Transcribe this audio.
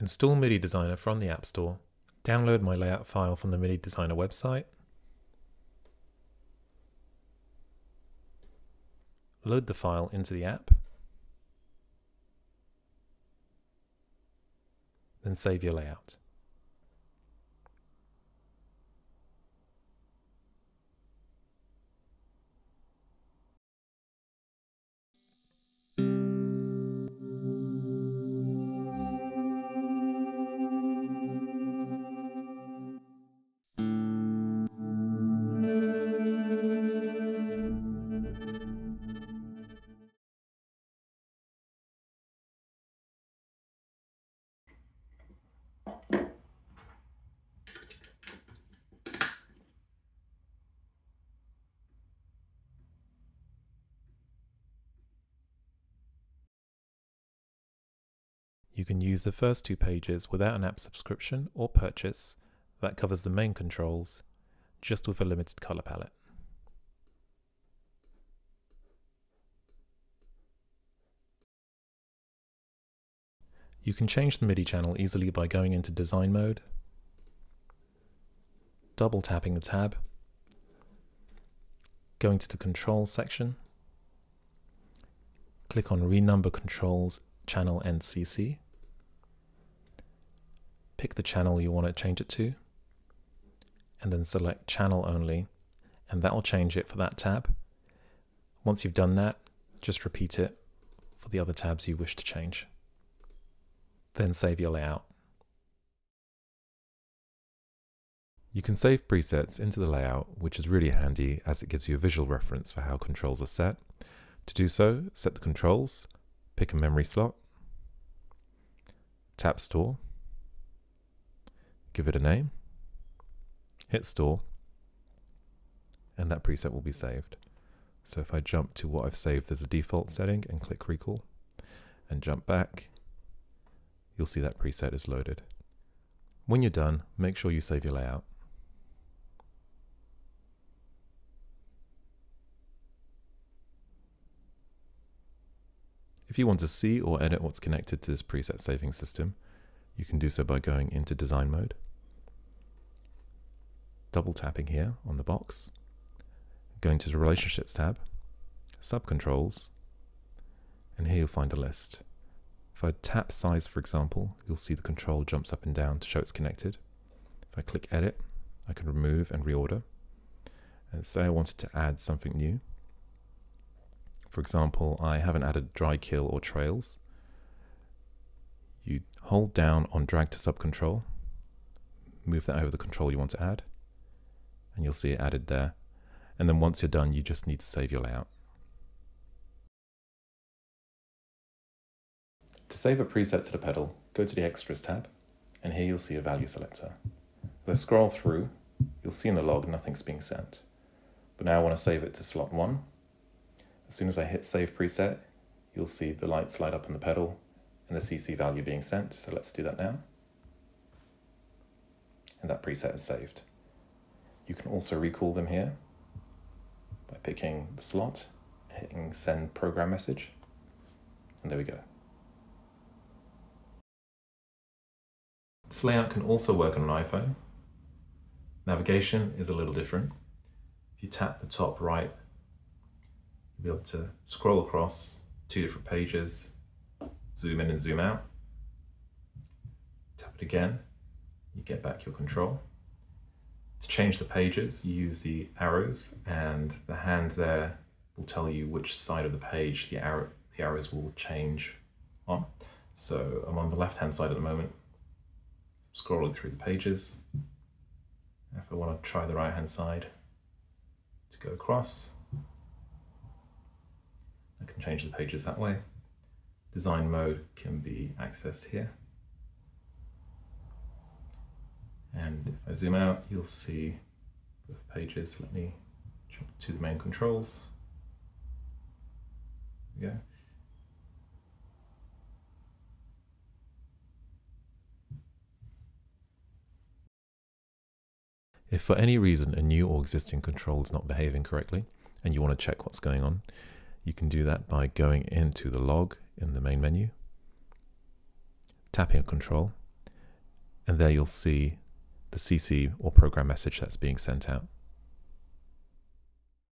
Install MIDI Designer from the App Store. Download my layout file from the MIDI Designer website. Load the file into the app. Then save your layout. You can use the first two pages without an app subscription or purchase that covers the main controls, just with a limited color palette. You can change the MIDI channel easily by going into design mode, double tapping the tab, going to the controls section, click on renumber controls channel and CC, pick the channel you want to change it to, and then select channel only, and that will change it for that tab. Once you've done that, just repeat it for the other tabs you wish to change. Then save your layout. You can save presets into the layout, which is really handy as it gives you a visual reference for how controls are set. To do so, set the controls, pick a memory slot, tap store, give it a name, hit store, and that preset will be saved. So if I jump to what I've saved as a default setting and click recall and jump back, you'll see that preset is loaded. When you're done, make sure you save your layout. If you want to see or edit what's connected to this preset saving system, you can do so by going into design mode, double tapping here on the box, going to the relationships tab, subcontrols, and here you'll find a list. If I tap size, for example, you'll see the control jumps up and down to show it's connected. If I click edit, I can remove and reorder. And say I wanted to add something new. For example, I haven't added dry kill or trails. You hold down on drag to subcontrol, move that over the control you want to add, and you'll see it added there. And then once you're done, you just need to save your layout. To save a preset to the pedal, go to the Extras tab, and here you'll see a value selector. As I scroll through, you'll see in the log nothing's being sent. But now I want to save it to slot 1, as soon as I hit save preset, you'll see the light slide up on the pedal and the CC value being sent. So let's do that now. And that preset is saved. You can also recall them here by picking the slot, hitting send program message, and there we go. This layout can also work on an iPhone. Navigation is a little different. If you tap the top right You'll be able to scroll across two different pages, zoom in and zoom out. Tap it again, you get back your control. To change the pages, you use the arrows and the hand there will tell you which side of the page the, arrow, the arrows will change on. So I'm on the left hand side at the moment, scrolling through the pages. If I want to try the right hand side to go across, I can change the pages that way. Design mode can be accessed here. And if I zoom out, you'll see both pages. Let me jump to the main controls. There we go. If for any reason a new or existing control is not behaving correctly, and you want to check what's going on, you can do that by going into the log in the main menu, tapping a control, and there you'll see the CC or program message that's being sent out.